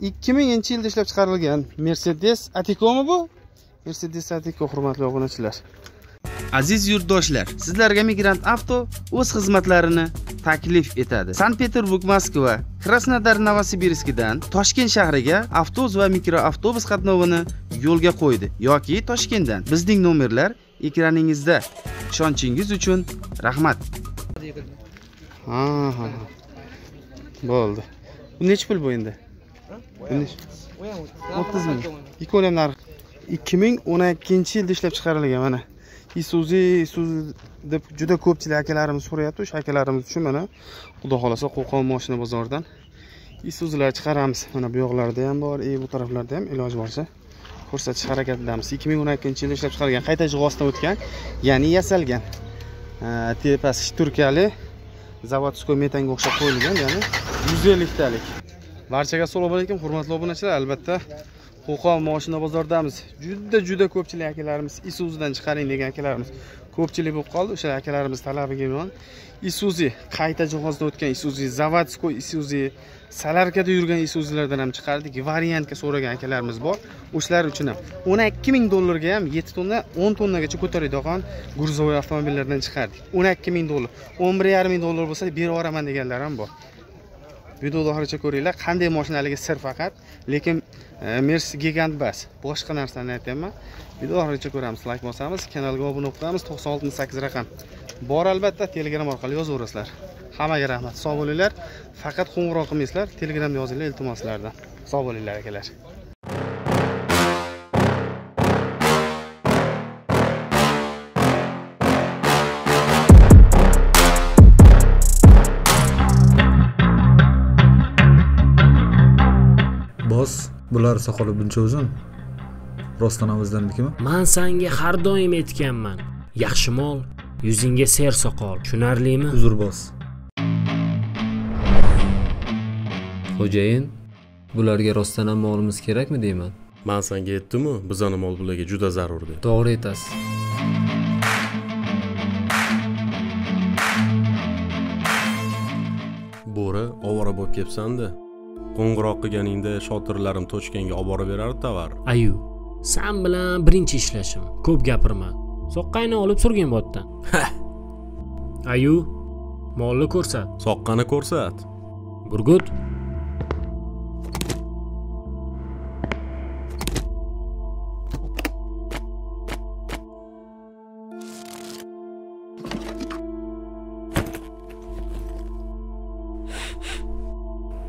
ikki minginchi yilda ishlab chiqarilgan mercedes atikomi bu? Mercedes atiko hurmatli obunachilar. Aziz yurtdoshlar sizlarga migrant avto o'z xizmatlarini taklif etadi. Sankt peterburg moskva krasnodar novosibirskdan toshkent shahriga avtobus va mikroavtobus qatnovini yo'lga qo'ydi yoki toshkentdan. Bizning nomerlar ekraningizda ishonchingiz uchun rahmat. Ha ha. Bo'ldi. Bu nechi pul bu endi o'ttiz ming. Ikkovi ham narxi. Ikki ming o'n ikkinchi yilda ishlab chiqarilgan mana. Isuzu isuzu deb juda ko'pchilik akalarimiz so'rayapti o'sha akalarimiz uchun mana xudo xohlasa qo'qon moshina bozoridan isuzular chiqaramiz. Mana bu yoqlarda ham bor и bu taraflarda ham iloji boricha ko'rsatish harakatidamiz. Ikki ming o'n ikkinchi yilda ishlab chiqarilgan qayta jihozdan o'tgan ya'ni yasalgan. Tepasi shturkali zavodskoy metanga o'xshab qo'yilgan ya'ni yuz elliktalik barchaga assalomu alaykum hurmatli obunachilar. Albatta qo'qon moshina bozoridamiz juda juda ko'pchilik akalarimiz isuzudan chiqaring degan akalarimiz ko'pchilik bo'lib qoldi. O'sha akalarimiz talabiga binoan isuzu qayta jihozdan o'tgan isuzu zavodskoy isuzu salarkada yurgan isuzulardan ham chiqardik. Variantga so'ragan akalarimiz bor. O'shalar uchun ham o'n ikki ming dollarga ham yetti tonna o'n tonnagacha ko'taradigan грузовой avtomobillardan chiqardik. O'n ikki ming dollar o'n bir yarim ming dollar bo'lsa berib yuboraman deganlar ham bor. Videoda oxirigacha ko'ringlar qanday mashinaligi sir faqat lekin e, mercedes gigant bas. Boshqa narsani aytyapman. Video oxirigacha ko'ramiz layk bosamiz kanalga obuna bo'lib to'qson oltmish sakkiz raqam. Bor albatta telegram orqali yozaverasizlar hammaga rahmat. Sog' bo'linglar. Faqat qo'ng'iroq qilmaysizlar telegramda yozinglar iltimos sizlardan sog' bo'linglar akalar. Bular soqoli buncha uzun. Rostdan o'zlarnikimi? man sanga har doim aytganman. Yaxshi mol yuzingga ser soqol. Tushunarlimi? Uzr boss. xo'jayin bularga rostdan ham molimiz kerakmi deyman. Man senga aytdimu bizani mol bularga juda zarur deb? To'g'ri aytasiz. Bo'ri ovora bo'lib kelibsanda qo'ng'iroq qilganingda shotirlarim tochkanga olib borib berardi tovar. Ayu san bilan birinchi ishlashim. Ko'p gapirma. Soqqangni olib surgin botdan. Ayu molni ko'rsat. Soqqani ko'rsat. Burgut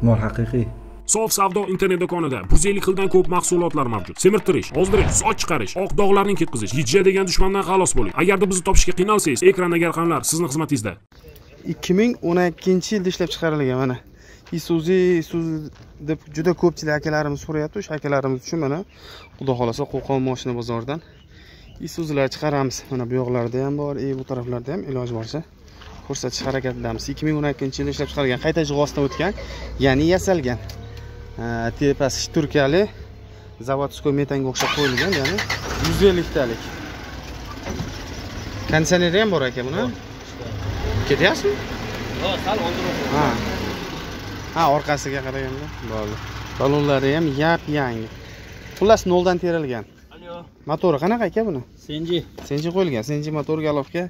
Mol haqiqiy. sof savdo internet do'konida bir yuz ellik xildan ko'p mahsulotlar mavjud. Semirtirish ozdirish soch chiqarish oq dog'larni ketkazish hijja degan dushmandan xalos bo'ling. Agarda bizni topishga qiynalsangiz ekrandagi raqamlar sizni xizmatingizda. ikki ming o'n ikkinchi yilda ishlab chiqarilgan mana. Isuzu isuzu deb juda ko'pchilik akalarimiz so'rayapti. O'sha akalarimiz uchun mana xudo xohlasa qo'qon moshina bozoridan isuzular chiqaramiz. Mana bu yoqlarda ham bor и bu taraflarda ham iloji boricha ko'rsatish harakatidamiz ikki ming o'n ikkinchi yilda ishlab chiqarilgan qayta jihozdan o'tgan ya'ni yasalgan. Tepasi shturkali zavodskoy metanga o'xshab qo'yilgan ya'ni yuz elliktalik konditsioneri ham bor aka buni? Ketyapsizmi? Ha. Ha orqasiga qaraganda. Bo'ldi. Balonlari ham yap yangi xullas noldan terilgan. Motori qanaqa aka buni? Senji. Senji qo'yilgan. Senji motor galovka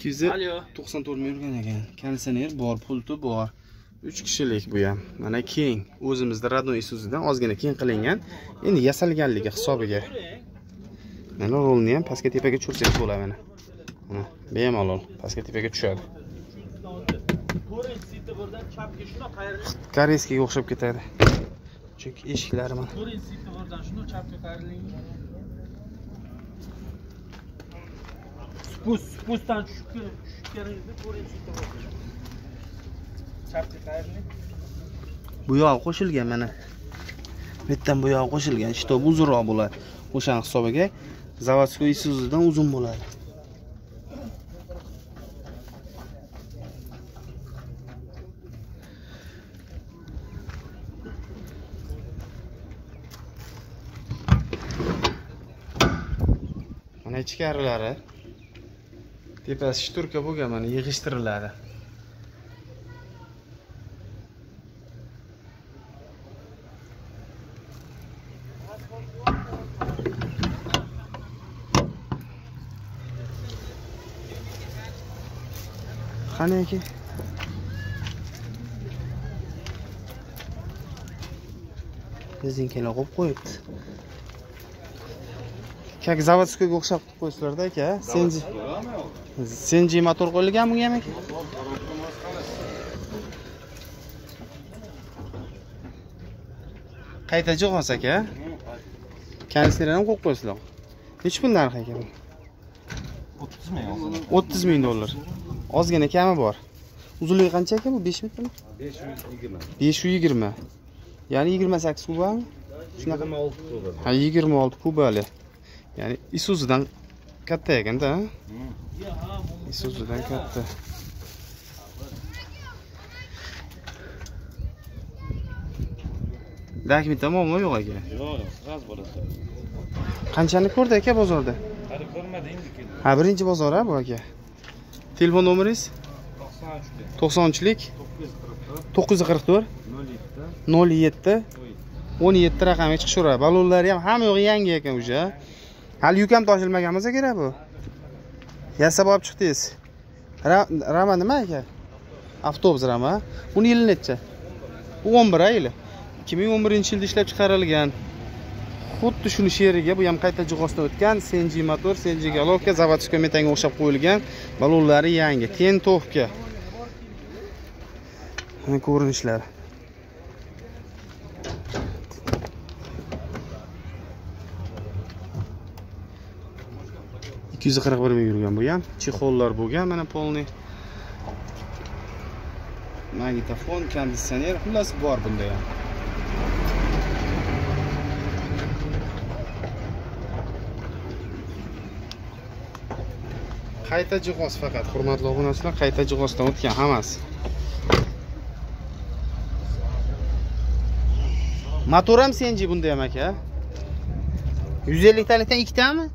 ikki yuz to'qson to'rt ming yurgan ekan. Konditsioner bor pulti bor. Uch kishilik bu ham. Mana keng. O'zimizda родной isuzudan ozgina keng qilingan. Endi yasalganligi hisobiga. Mana rolni ham pastga tepaga tushirsangiz bo'ladi mana. Mana bemalol pastga tepaga tushadi. Koreyskiyga o'xshab ketadi. Chunki eshiklari mana pus pusdan tushib tushib kelingizda ko'ringiz chapga qayerli bu yog'i qo'shilgan mana. Bu yerdan bu yog'i qo'shilgan. Shitob uzunroq bo'ladi. O'shani hisobiga заводской isuzudan uzun bo'ladi. Mana ichkarilari. Tepasi shturka bo'lgan mana yig'ishtiriladi. Qani aka biznikilar qo'yib qo'yibdi. Как заводскойga o'xshab qilib qo'yibsizlarda aka senji senji motor qo'yilgan bunga ham aka qayta jihos aka konditsioner ham qo'yib qo'yibsizlar nechi pul narxi aka bu o'ttiz ming o'ttiz ming dollar. Ozgina kami bor. Uzunligi qancha aka bu? Besh metrmi besh yuz yigirma besh yuz yigirma. Ya'ni yigirma sakkiz kubami? Shunaqa ha yigirma olti kubali. Ya'ni isuzudan katta ekanda isuzudan katta dakmitda muammo yo'q aka yo'q g'az bo'ladi qanchani ko'rdi aka bozorda hali ko'rmadi endi keldi ha birinchi bozor a bu aka telefon nomeringiz to'qson uchlik to'qqiz yuz qirq to'rt nol yetti o'n yetti raqamga chiqishaveradi ballonlari ham hamma yo'g'i yangi ekan уже hali yuk ham toshilmagan bo'lsa kerak bu. Yasab olib chiqdingiz. Rama nima aka? Avtobus rama. Uni yili necha? Bu o'n bir a yili. Ikki ming o'n birinchi yilda ishlab chiqarilgan. Xuddi shuni sheriga bu ham qayta jihozdan o'tgan senji motor senji головка заводской metanga o'xshab qo'yilgan balonlari yangi. Tentovka. Mana ko'rinishlari ikki yuz qirq bir ming yurgan bo'lgan. Chexollar bo'lgan mana полный magnitofon konditsioner xullas bor bunda ham. Qayta jihoz faqat hurmatli obunachilar qayta jihozdan o'tgan hammasi. Motor ham senji bunda ham aka. Yuz elliktalikdan ikkitami?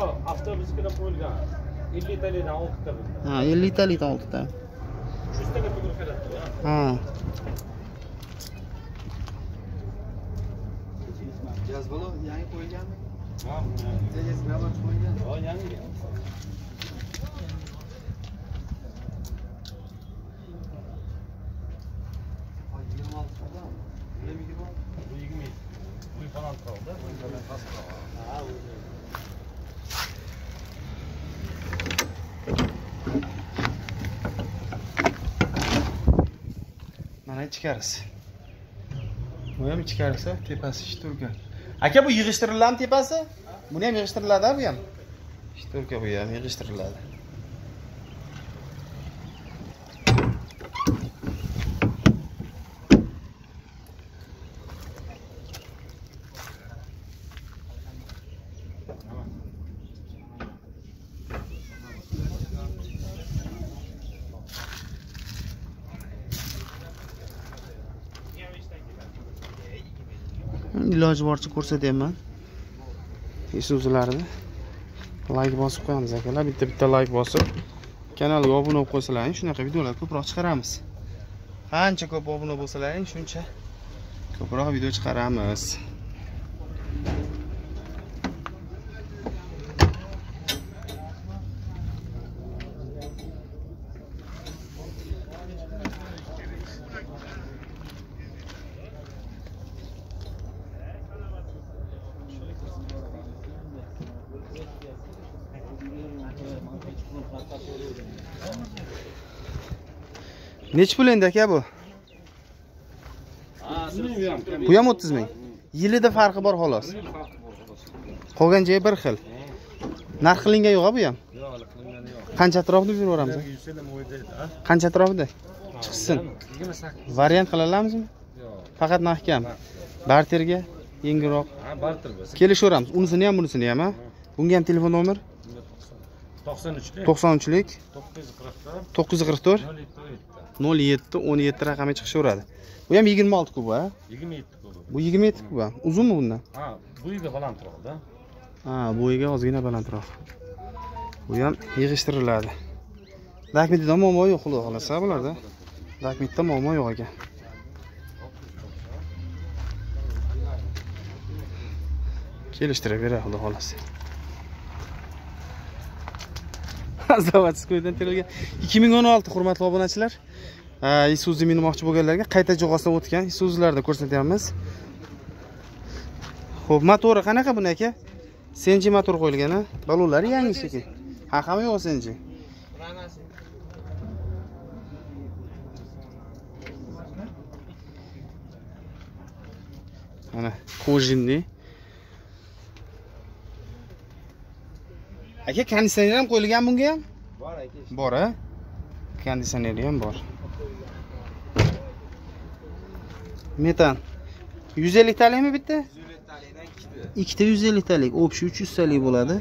Bunda yo'q avtobuskada qo'yilgan elliktalikdan oltita ha elliktalikdan oltita yuztaga to'g'ri keladi ha ho yangi bu yigirma bu falan turadi mana ichkarisi bu ham ichkarisi tepasi shturka aka bu yig'ishtiriladimi tepasi? Buni ham yig'ishtiriladi bu ham shturka bu ham yig'ishtiriladi. Iloji boricha ko'rsatyapman isuzularni layk bosib qo'yamiz akalar. Bitta bitta layk bosib kanalga obuna bo'lib qo'ysalaring shunaqa videolar ko'proq chiqaramiz. Qancha ko'p obuna bo'lsalaring shuncha ko'proq video chiqaramiz. Nechi pul endi aka bu? Bu ham o'ttiz ming. Yilida farqi bor xolos. Qolgan joyi bir xil. Narx qilingan yo'q a bu ham qancha atrofida yuraveramiz a? qancha atrofida chiqsin. Variant qila olamizmi? Faqat mahkam. Barterga yengilroq. Kelishaveramiz. Unisini ham bunisini ham a bunga ham telefon nomer to'qson uchlik. To'qson uchlik. To'qqiz yuz qirq to'rt to'qqiz yuz qirq to'rt nol yetti o'n yetti raqami chiqishaveradi. Bu ham yigirma olti kub a yigirma yetti kubi bu yigirma yetti kub a uzunmi bundan ha bu uyga balandroqda ha? Bo'yiga ozgina balandroq bu ham yig'ishtiriladi. Dakmitida muammo yo'q xudo xohlasa bularda. Dakmitda muammo yo'q ekan kelishtirib beradi xudo xohlasa заводскойdan terilgan. ikki ming o'n olti hurmatli obunachilar. Isuzu minmoqchi bo'lganlarga qayta jihozlab o'tgan isuzularda ko'rsatyapmiz ho'p motori qanaqa buni aka senji motor qo'yilgan a balonlari yangi shekilli ha hamma yo'q senji. Mana kojinniy aka konditsioner ham qo'yilgan bunga ham? Bor aka bor a konditsioneri ham bor. Metan. Yuz elliktalikmi bitta? Ikkita yuz elliktalik общий uch yuztalik bo'ladi.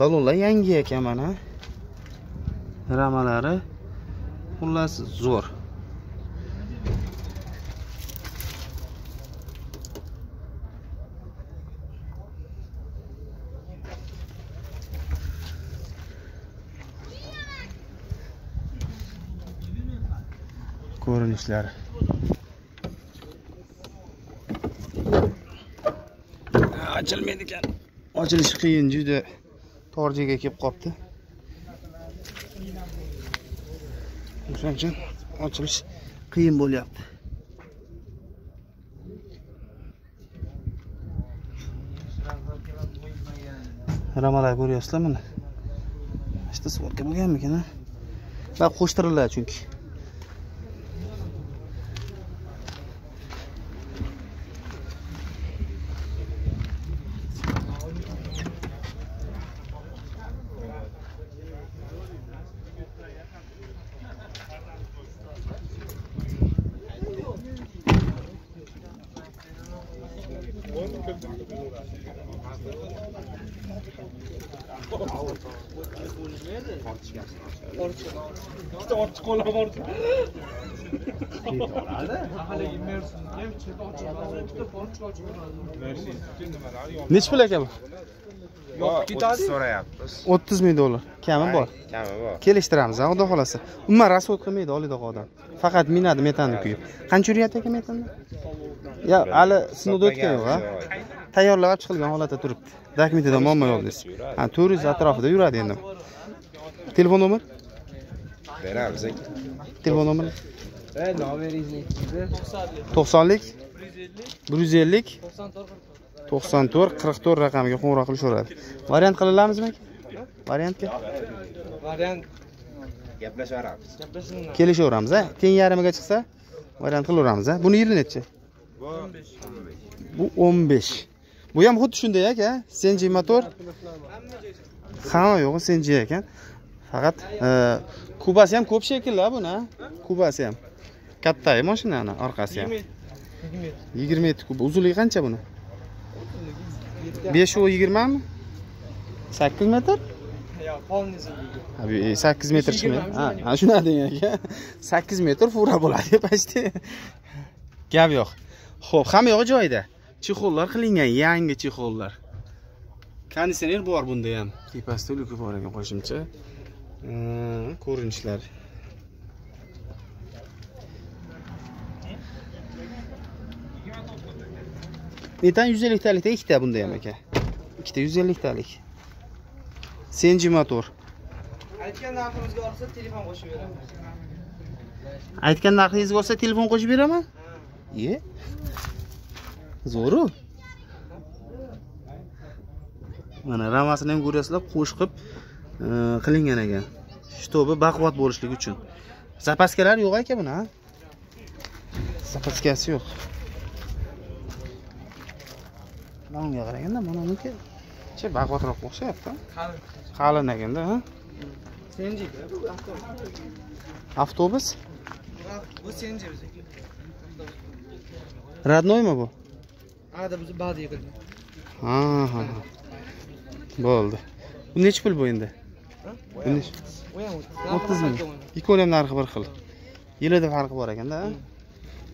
Balonlar yangi ekan mana. Ramalari. Xullas zo'r ko'rinishlari ochilmaydi ekan ochilishi qiyin juda tor joyga kelib qolibdi o'shaning uchun ochilish qiyin bo'lyapti. Ramalar ko'ryapsizlar mana ikkita svorka bo'lganmikan a va qo'shtiriladi chunki nechi pul aka bu? So'rayapmiz. O'ttiz ming dollar. Kami bor. kami bor. Kelishtiramiz a xudo xohlasa. Umuman расход qilmaydi oliygoh odam. Faqat minadi metanni kuyib. Qancha yuryapti aka metanda yo hali sinovdan o'tgan yo'q a tayyorlab chiqilgan holatda turibdi. Dokumentida muammo yo'q deysiz ha to'rt yuz atrofida yuradi endi. Telefon nomer beramiz telefon nomer to'qsonlik bir yuz ellik. To'qson to'rt. Qirq to'rt raqamiga qo'ng'iroq qilishaveradi variant qilalamizmi aka variantga variant. Gaplashaveramiz. Kelishaveramiz a teng yarimiga chiqsa variant qilaveramiz a buni yili nechi? Bu o'n besh. Bu ham xuddi shunday aka senji motor. Hamma yo'g'i senji ekan faqat e, kubasi ham ko'p shekilli buni kubasi ham. Katta mashinani orqasi ham yigirma yetti kub uzunligi qancha buni? Besh u yigirmami? Sakkiz metr? E, sakkiz metr chiqmaydi. Ha shunaqa deng aka sakkiz metr fura bo'ladi почти gap yo'q. Ho'p hamma yog'i joyida. Chexollar qilingan yangi chexollar konditsioner bor bunda ham tepasida lyuki bor ekan qo'shimcha Hmm, ko'rinishlari yuz elliktalikda ikkita bunda ham aka ikkita yuz elliktalik senji motor. Aytgan narximizga olsa telefon qo'shib beraman aytgan narxingizga olsa telefon qo'shib beraman ye zo'ru. Mana ramasini ham ko'ryapsizlar qo'sh qilib e, qilingan ekan shtobi baquvvat bo'lishligi uchun. Zapaskalar yo'q aka buni a zapaskasi yo'q mana unga qaraganda mana uniki che baquvvatroq o'xshayapti. Qalin. Ekanda ha? Senji avtobus. Bu senji роднойmi bu? Ada badiy qildi ha ha ha. bo'ldi. Bu nechi pul bu endi? Bu o'ttiz. Ming. ikkovini ham narxi bir xil yilida farqi bor ekanda a?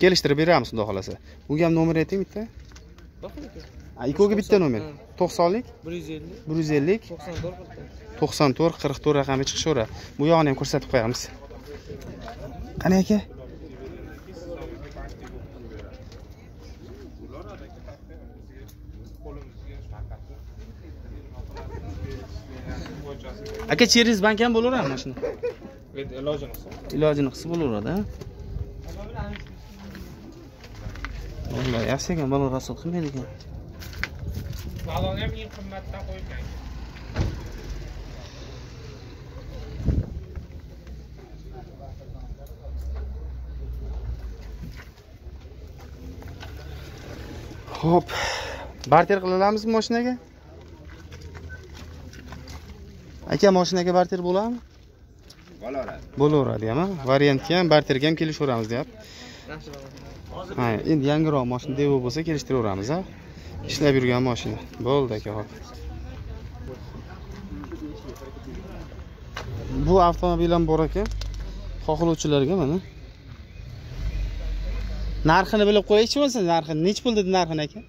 kelishtirib beramiz xudo xohlasa bunga ham nomer ayting bitta. Ha, ikkovga bitta nomer. To'qsonlik? Bir yuz ellik. Bir yuz ellik. To'qson to'rt qirq to'rt raqami chiqishaveradi bu yog'ini ham ko'rsatib qo'yamiz. Qani aka? Aka cheringiz bank ham bo'laveradimi mana shuni ilojini qilsa ilojini qilsa bo'laveradi yaxshi ekan bolalar rasod qilmaydi ekan. Balon ham eng qimmatdan qo'yilgan Xo'p. Barter qila olamizmi mashinaga? Aka mashinaga barter bo'ladimi? Bo'laveradi. Bo'laveradi ham, variantga ham barterga ham kelishaveramiz deyapti. Ha, endi yangiroq mashina devo bo'lsa kelishtiraveramiz, ha. Ishlab yurgan mashina. Bo'ldi aka, hop. Bu avtomobil ham bor ekan. Xohlovchilarga mana. Narxini bilib qo'yaychi bo'lsa, narxini nechi pul dedi narxini aka?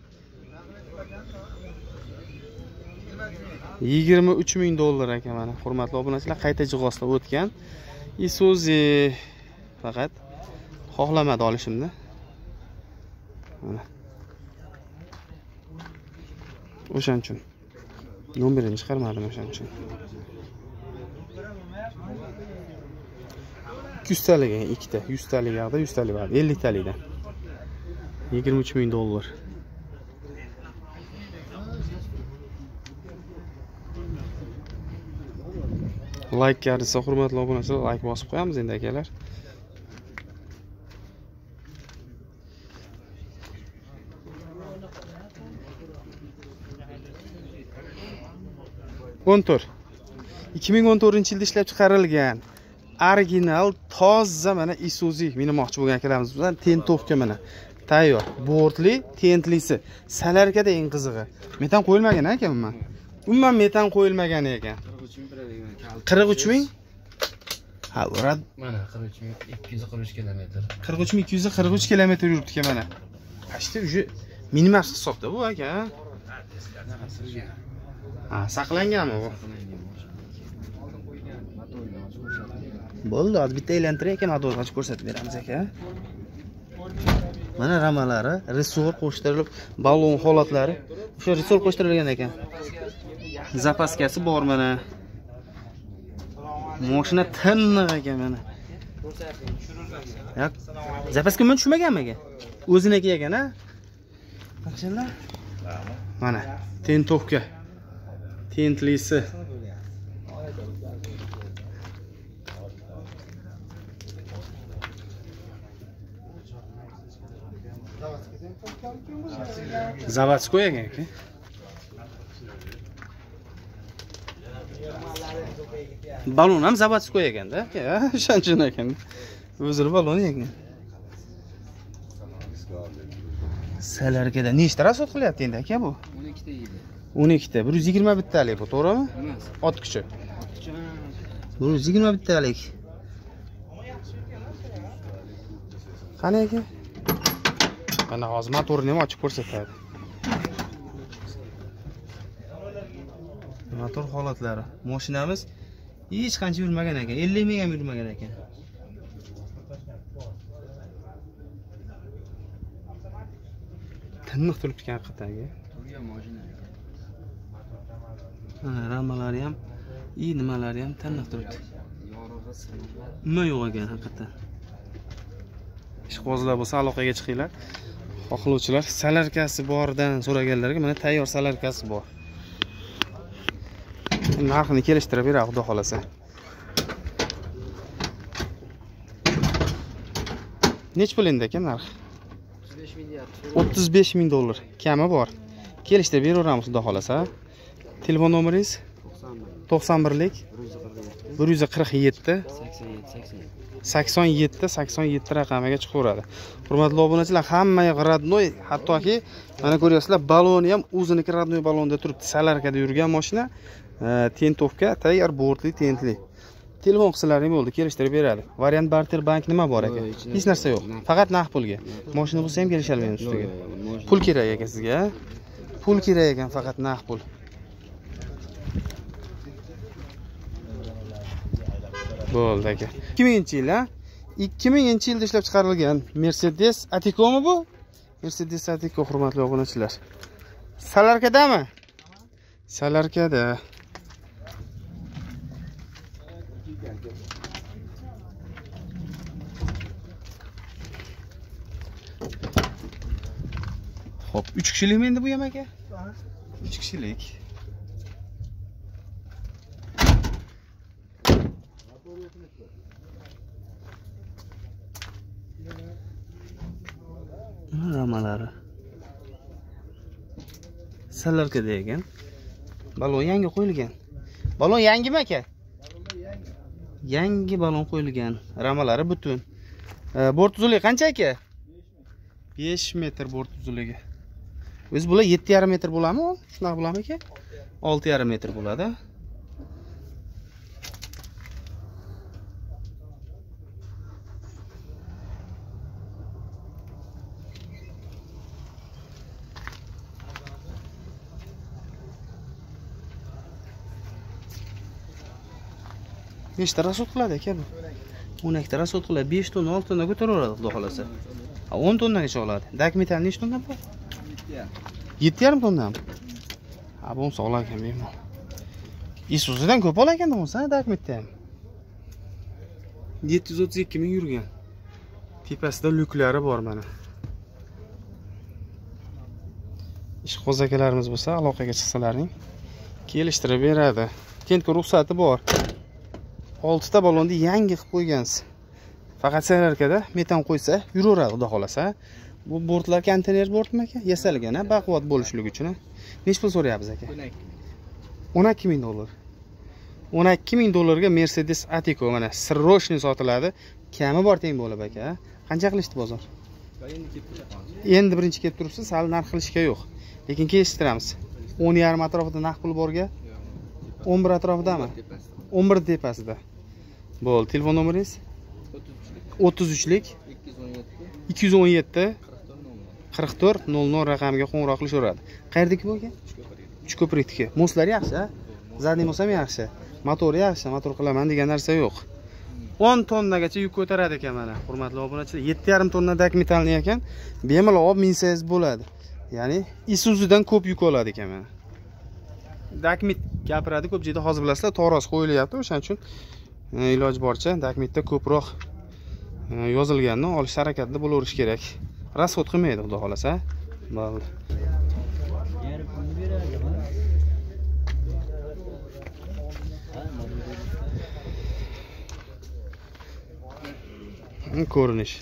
23 ming dollar ekan mana hurmatli obunachilar qayta jihozlab o'tgan Isuzu faqat xohlamadi olishimni mana o'shaning uchun. Nomerini chiqarmadim o'shaning uchun. 200 talik ikkita. 100 yoqda 100 talik bor. 50 talikdan 23 ming dollar. Layk desa hurmatli obunachilar layk bosib qo'yamiz endi akalar. O'n to'rt. Ikki ming o'n to'rtinchi yilda ishlab chiqarilgan original toza mana isuzu minmoqchi bo'lgan akalarimiz bilan tentovka mana. Tayyor bortli tentlisi. Salarkada eng qizig'i. Metan qo'yilmagan aka umuman. Umuman metan qo'yilmagan ekan. Qirq uch ming? Ha uradi mana qirq uch ming ikki yuz qirq uch kilometr. qirq uch ming ikki yuz qirq uch kilometr yuribdi ekan mana. Почти уже minimax hisobda bu aka ha saqlanganmi bu bo'ldi hozir bitta aylantiray aka motorni ochib ko'rsatib beramiz aka mana ramalari ressor qo'shtirilib ballon holatlari o'sha ressor qo'shtirilgan ekan zapaskasi bor mana moshina tiniq ekan mana zapaska umuman tushmaganmi aka o'ziniki ekan a mana tentovka kentlisi zavodskoy ekan aka balon ham zavodskoy ekanda aka o'shaning uchun ekan o'zini baloni ekan salarkada nechta rasod qilyapti endi aka bu o'n ikkita yeydi o'n ikkita bir yuz yigirma bittalik bu to'g'rimi? Emas. Ot kuchi bir yuz yigirma bittalik. Qani aka? Mana hozir motorini ham ochib ko'rsatadi. Motor holatlari. Mashinamiz hech qancha yurmagan ekan ellik ming ham yurmagan ekan. Tiniq turibdi ekan haqiqatdan aka. Turgan mashina mana ramalari ham i nimalari ham tiniq turibdi. Umuman yo'q ekan haqiqatdan ishqibozlar bo'lsa aloqaga chiqinglar. Xohlovchilar salarkasi boridan so'raganlarga mana tayyor salarkasi bor. Narxini kelishtirib beradi xudo xohlasa. Nechi pul endi aka narx? O'ttiz besh ming dollar. Kami bor. Kelishtirib beraveramiz xudo xohlasa telefon nomeringiz? To'qson bir. To'qson birlik. Bir yuz qirq yetti sakson yetti sakson yetti raqamiga chiqaveradi. Hurmatli obunachilar hammaga родной hattoki mana ko'ryapsizlar baloni ham o'ziniki родной balonda turibdi. Salarkada yurgan mashina tentovka tayyor bortli tentli. Telefon qilsalaring bo'ldi kelishtirib beradi. Variant barter bank nima bor aka Yo'q, hech narsa yo'q. faqat naqd pulga. Mashina bo'lsa ham kelisholmaymiz ustiga. Pul kerak ekan sizga pul kerak ekan faqat naqd pul bo'ldi aka ikki minginchi yil a ikki minginchi yilda ishlab chiqarilgan mercedes atikomi bu? Mercedes atiko hurmatli obunachilar. Salarkadami? Salarkada. Ho'p uch kishilikmi endi bu ham aka uch kishilik. Ramalari. Sallarkada ekan. Balon yangi qo'yilgan. Balon yangimi aka? Yangi balon qo'yilgan. Ramalari butun. E, bort uzunligi qancha aka? 5 metr bort uzunligi. O'zi bular 7,5 metr bo'ladimi? u? Shunaqa bo'ladimi aka? 6,5 metr bo'ladi. Nechta rasod qiladi aka bu? 10 ta rasod qiladi. 5 tonna, 6 tonna ko'taraveradi, xudo xolasa. Ha, 10 tonnagacha oladi. Dak metal nechta tonna bu? 7,5 tonnami? Ha, bo'lmasa olar ekan bemalol. Isuzudan ko'p olar ekan bo'lmasa, dak metal ham. 732 ming yurgan. Tepasida lyuklari bor mana. Ishqo'z akalarimiz bo'lsa, aloqaga chiqsalaring, kelishtirib beradi. Tentka ruxsati bor. 6 ta balonni yangi qilib qo'ygansiz. Faqat sararkada metan qo'ysa, yuraveradi, xudo xolasa. Bu bortlar kontener bortmi aka? Yasalgan, ha, baquvvat bo'lishligi uchun. nechi pul so'rayapsiz aka? 12 ming dollar. 12 ming dollarga Mercedes atiko mana срочный sotiladi. Kami bor teng bo'lib aka. Qancha qilishdi bozor? Endi birinchi kelib turibsiz, hali narx qilishga yo'q. Lekin kechtiramiz. 10 yarim atrofida narx pul borga 11 atrofidami? 11 tepasida. Bo'ldi, telefon nomeringiz? 33lik 217 44 00 raqamiga qo'ng'iroq qilishaveradi. Qayerdagi bu aka? Uchko'prikniki. Moslar yaxshi, a? Zadniy mos ham yaxshi. Motori yaxshi, motor qilaman degan narsa yo'q. 10 tonnagacha yuk ko'taradi ekan mana, hurmatli obunachilar. 7,5 tonna dak metalni ekan, bemalol olib minsangiz bo'ladi. Ya'ni Isuzudan ko'p yuk oladi ekan mana. Dakmit gapiradi ko'pchilikda hozir bilasizlar, toros qo'yilyapti, o'shaning uchun iloj iloji boricha dokumentda ko'proq e, yozilganini olish harakatida bo'laverish kerak. расход qilmaydi, xudo xolasa. Bo'ldi. ko'rinish